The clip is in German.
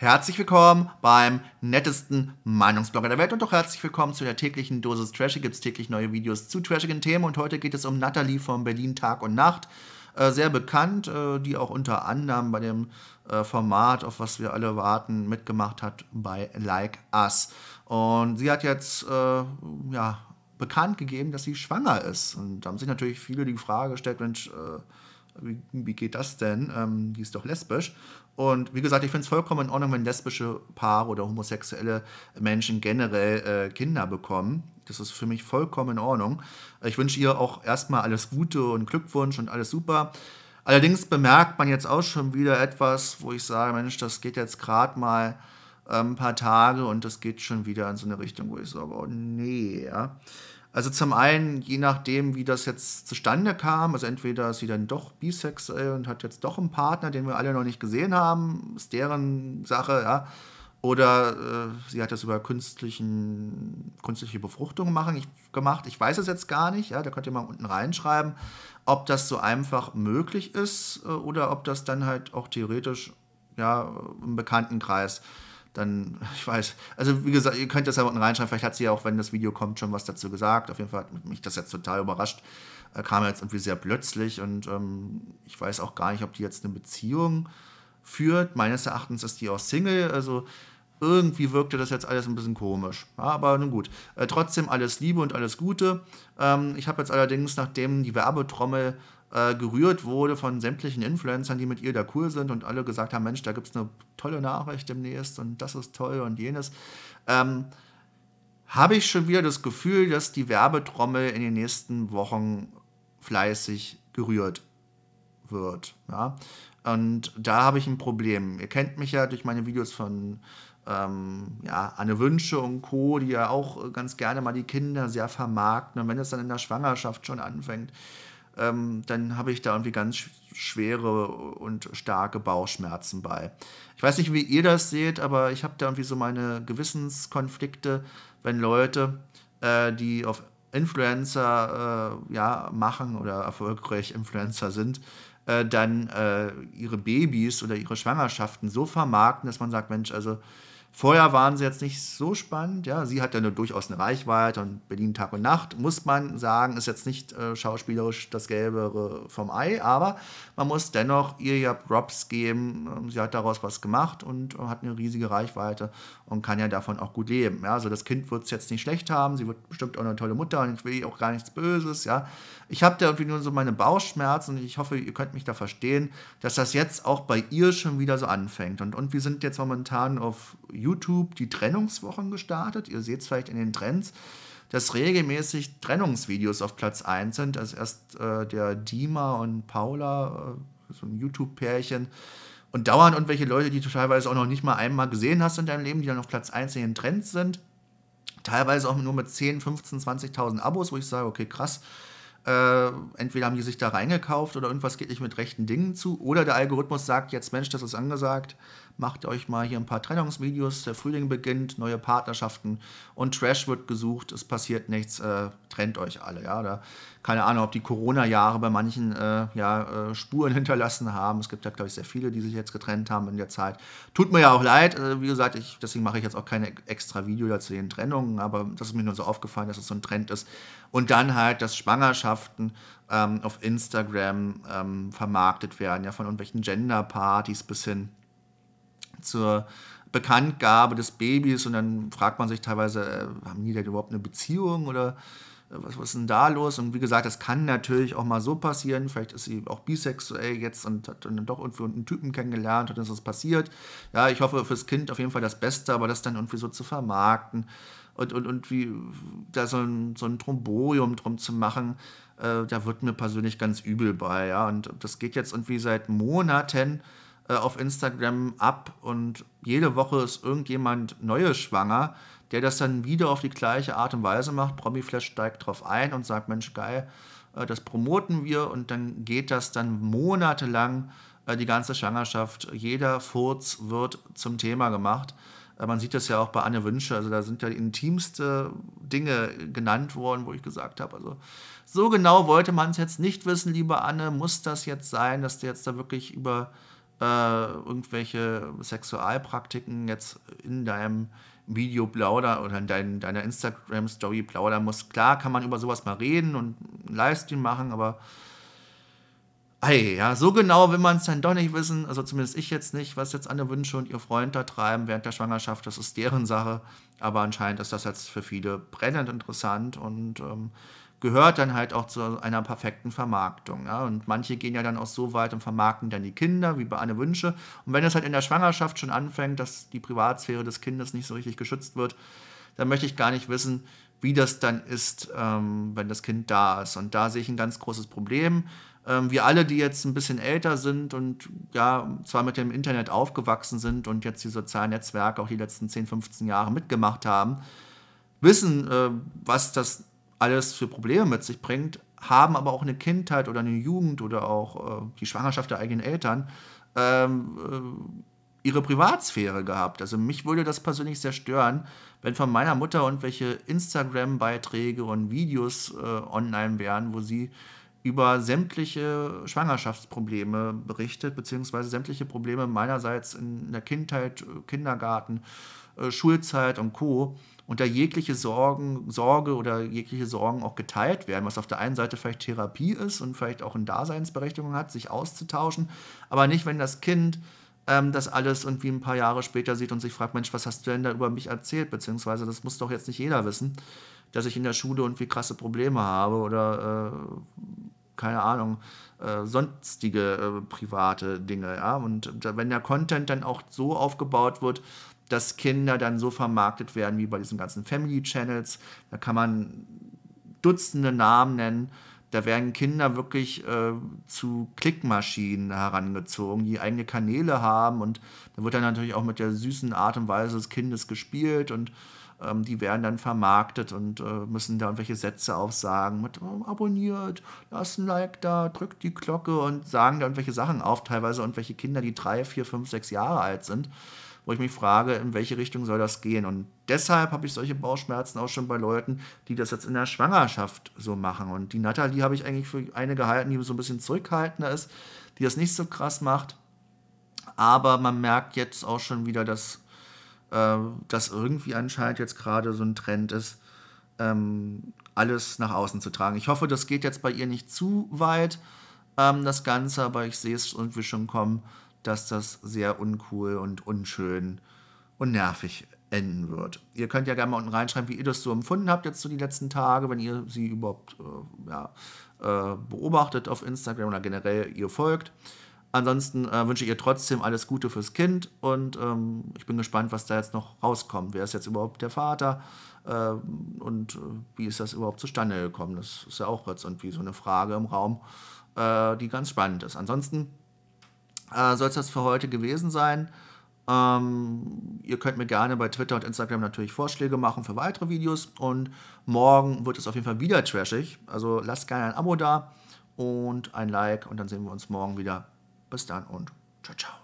Herzlich willkommen beim nettesten Meinungsblogger der Welt und auch herzlich willkommen zu der täglichen Dosis Trashy. Gibt es täglich neue Videos zu trashigen Themen und heute geht es um Natalie von Berlin Tag und Nacht. Äh, sehr bekannt, äh, die auch unter anderem bei dem äh, Format, auf was wir alle warten, mitgemacht hat bei Like Us. Und sie hat jetzt äh, ja, bekannt gegeben, dass sie schwanger ist. Und da haben sich natürlich viele die Frage gestellt, Mensch, äh, wie, wie, geht das denn? Ähm, die ist doch lesbisch. Und wie gesagt, ich finde es vollkommen in Ordnung, wenn lesbische Paare oder homosexuelle Menschen generell äh, Kinder bekommen. Das ist für mich vollkommen in Ordnung. Ich wünsche ihr auch erstmal alles Gute und Glückwunsch und alles super. Allerdings bemerkt man jetzt auch schon wieder etwas, wo ich sage, Mensch, das geht jetzt gerade mal ähm, ein paar Tage und das geht schon wieder in so eine Richtung, wo ich sage, oh nee, ja. Also zum einen, je nachdem, wie das jetzt zustande kam, also entweder ist sie dann doch bisexuell und hat jetzt doch einen Partner, den wir alle noch nicht gesehen haben, ist deren Sache, ja. Oder äh, sie hat das über künstlichen, künstliche Befruchtung machen, ich, gemacht. Ich weiß es jetzt gar nicht, ja, da könnt ihr mal unten reinschreiben, ob das so einfach möglich ist äh, oder ob das dann halt auch theoretisch ja, im Bekanntenkreis dann, ich weiß, also wie gesagt, ihr könnt das ja unten reinschreiben, vielleicht hat sie ja auch, wenn das Video kommt, schon was dazu gesagt. Auf jeden Fall hat mich das jetzt total überrascht. Äh, kam jetzt irgendwie sehr plötzlich und ähm, ich weiß auch gar nicht, ob die jetzt eine Beziehung führt. Meines Erachtens ist die auch Single, also irgendwie wirkte das jetzt alles ein bisschen komisch. Ja, aber nun gut. Äh, trotzdem alles Liebe und alles Gute. Ähm, ich habe jetzt allerdings, nachdem die Werbetrommel äh, gerührt wurde von sämtlichen Influencern, die mit ihr da cool sind und alle gesagt haben, Mensch, da gibt es eine tolle Nachricht demnächst und das ist toll und jenes, ähm, habe ich schon wieder das Gefühl, dass die Werbetrommel in den nächsten Wochen fleißig gerührt wird. Ja? Und da habe ich ein Problem. Ihr kennt mich ja durch meine Videos von ähm, ja, Anne Wünsche und Co., die ja auch ganz gerne mal die Kinder sehr vermarkten. Und wenn es dann in der Schwangerschaft schon anfängt, ähm, dann habe ich da irgendwie ganz schwere und starke Bauchschmerzen bei. Ich weiß nicht, wie ihr das seht, aber ich habe da irgendwie so meine Gewissenskonflikte, wenn Leute, äh, die auf Influencer äh, ja, machen oder erfolgreich Influencer sind, äh, dann äh, ihre Babys oder ihre Schwangerschaften so vermarkten, dass man sagt, Mensch, also Vorher waren sie jetzt nicht so spannend. Ja, sie hat ja nur durchaus eine Reichweite und Berlin Tag und Nacht, muss man sagen, ist jetzt nicht äh, schauspielerisch das Gelbe vom Ei, aber man muss dennoch ihr ja Props geben. Ähm, sie hat daraus was gemacht und äh, hat eine riesige Reichweite und kann ja davon auch gut leben. Ja, also das Kind wird es jetzt nicht schlecht haben. Sie wird bestimmt auch eine tolle Mutter und ich will auch gar nichts Böses. Ja, ich habe da irgendwie nur so meine Bauchschmerzen und ich hoffe, ihr könnt mich da verstehen, dass das jetzt auch bei ihr schon wieder so anfängt. Und, und wir sind jetzt momentan auf YouTube die Trennungswochen gestartet. Ihr seht es vielleicht in den Trends, dass regelmäßig Trennungsvideos auf Platz 1 sind. Also erst äh, der Dima und Paula, äh, so ein YouTube-Pärchen. Und dauernd irgendwelche Leute, die du teilweise auch noch nicht mal einmal gesehen hast in deinem Leben, die dann auf Platz 1 in den Trends sind. Teilweise auch nur mit 10, 15, 20.000 Abos, wo ich sage, okay, krass äh, entweder haben die sich da reingekauft oder irgendwas geht nicht mit rechten Dingen zu. Oder der Algorithmus sagt jetzt, Mensch, das ist angesagt, macht euch mal hier ein paar Trennungsvideos, der Frühling beginnt, neue Partnerschaften und Trash wird gesucht, es passiert nichts, äh, trennt euch alle. Ja? Oder keine Ahnung, ob die Corona-Jahre bei manchen äh, ja, äh, Spuren hinterlassen haben. Es gibt ja, glaube ich, sehr viele, die sich jetzt getrennt haben in der Zeit. Tut mir ja auch leid, äh, wie gesagt, ich, deswegen mache ich jetzt auch keine extra Video dazu den Trennungen, aber das ist mir nur so aufgefallen, dass es so ein Trend ist. Und dann halt, dass Schwangerschaften ähm, auf Instagram ähm, vermarktet werden, ja, von irgendwelchen Gender-Partys bis hin zur Bekanntgabe des Babys und dann fragt man sich teilweise, äh, haben die denn überhaupt eine Beziehung oder äh, was, was ist denn da los? Und wie gesagt, das kann natürlich auch mal so passieren. Vielleicht ist sie auch bisexuell jetzt und hat dann doch irgendwie einen Typen kennengelernt und dann ist das passiert. Ja, ich hoffe fürs Kind auf jeden Fall das Beste, aber das dann irgendwie so zu vermarkten und, und, und wie da so ein, so ein Tromborium drum zu machen, äh, da wird mir persönlich ganz übel bei. Ja, und das geht jetzt irgendwie seit Monaten äh, auf Instagram ab und jede Woche ist irgendjemand Neues schwanger, der das dann wieder auf die gleiche Art und Weise macht. Promiflash steigt drauf ein und sagt, Mensch, geil, äh, das promoten wir und dann geht das dann monatelang äh, die ganze Schwangerschaft. Jeder Furz wird zum Thema gemacht. Man sieht das ja auch bei Anne Wünsche, also da sind ja intimste Dinge genannt worden, wo ich gesagt habe, also so genau wollte man es jetzt nicht wissen, liebe Anne, muss das jetzt sein, dass du jetzt da wirklich über äh, irgendwelche Sexualpraktiken jetzt in deinem Video plaudern oder in dein, deiner Instagram-Story plaudern musst. Klar kann man über sowas mal reden und einen Livestream machen, aber Ei, ja, so genau will man es dann doch nicht wissen, also zumindest ich jetzt nicht, was jetzt Anne Wünsche und ihr Freund da treiben während der Schwangerschaft, das ist deren Sache, aber anscheinend ist das jetzt für viele brennend interessant und ähm, gehört dann halt auch zu einer perfekten Vermarktung. Ja? Und manche gehen ja dann auch so weit und vermarkten dann die Kinder, wie bei Anne Wünsche. Und wenn es halt in der Schwangerschaft schon anfängt, dass die Privatsphäre des Kindes nicht so richtig geschützt wird, dann möchte ich gar nicht wissen, wie das dann ist, ähm, wenn das Kind da ist. Und da sehe ich ein ganz großes Problem ähm, wir alle, die jetzt ein bisschen älter sind und ja, zwar mit dem Internet aufgewachsen sind und jetzt die sozialen Netzwerke auch die letzten 10, 15 Jahre mitgemacht haben, wissen, äh, was das alles für Probleme mit sich bringt, haben aber auch eine Kindheit oder eine Jugend oder auch äh, die Schwangerschaft der eigenen Eltern ähm, äh, ihre Privatsphäre gehabt. Also mich würde das persönlich sehr stören, wenn von meiner Mutter irgendwelche Instagram-Beiträge und Videos äh, online wären, wo sie über sämtliche Schwangerschaftsprobleme berichtet, beziehungsweise sämtliche Probleme meinerseits in der Kindheit, Kindergarten, äh, Schulzeit und Co. Und da jegliche Sorgen, Sorge oder jegliche Sorgen auch geteilt werden, was auf der einen Seite vielleicht Therapie ist und vielleicht auch eine Daseinsberechtigung hat, sich auszutauschen, aber nicht, wenn das Kind ähm, das alles irgendwie ein paar Jahre später sieht und sich fragt, Mensch, was hast du denn da über mich erzählt? Beziehungsweise das muss doch jetzt nicht jeder wissen, dass ich in der Schule irgendwie krasse Probleme habe oder äh, keine Ahnung, äh, sonstige äh, private Dinge. Ja? Und wenn der Content dann auch so aufgebaut wird, dass Kinder dann so vermarktet werden wie bei diesen ganzen Family Channels, da kann man Dutzende Namen nennen. Da werden Kinder wirklich äh, zu Klickmaschinen herangezogen, die eigene Kanäle haben. Und da wird dann natürlich auch mit der süßen Art und Weise des Kindes gespielt und ähm, die werden dann vermarktet und äh, müssen da irgendwelche Sätze aufsagen mit oh, abonniert, lasst ein Like da, drückt die Glocke und sagen da irgendwelche Sachen auf, teilweise irgendwelche Kinder, die drei, vier, fünf, sechs Jahre alt sind, wo ich mich frage, in welche Richtung soll das gehen. Und deshalb habe ich solche Bauchschmerzen auch schon bei Leuten, die das jetzt in der Schwangerschaft so machen. Und die Nathalie habe ich eigentlich für eine gehalten, die so ein bisschen zurückhaltender ist, die das nicht so krass macht. Aber man merkt jetzt auch schon wieder, dass äh, dass irgendwie anscheinend jetzt gerade so ein Trend ist, ähm, alles nach außen zu tragen. Ich hoffe, das geht jetzt bei ihr nicht zu weit, ähm, das Ganze, aber ich sehe es irgendwie schon kommen, dass das sehr uncool und unschön und nervig enden wird. Ihr könnt ja gerne mal unten reinschreiben, wie ihr das so empfunden habt jetzt so die letzten Tage, wenn ihr sie überhaupt äh, ja, äh, beobachtet auf Instagram oder generell ihr folgt. Ansonsten äh, wünsche ich ihr trotzdem alles Gute fürs Kind und ähm, ich bin gespannt, was da jetzt noch rauskommt. Wer ist jetzt überhaupt der Vater äh, und äh, wie ist das überhaupt zustande gekommen? Das ist ja auch jetzt irgendwie so eine Frage im Raum, äh, die ganz spannend ist. Ansonsten äh, soll es das für heute gewesen sein. Ähm, ihr könnt mir gerne bei Twitter und Instagram natürlich Vorschläge machen für weitere Videos und morgen wird es auf jeden Fall wieder trashig. Also lasst gerne ein Abo da und ein Like und dann sehen wir uns morgen wieder. Bis dann und ciao, ciao.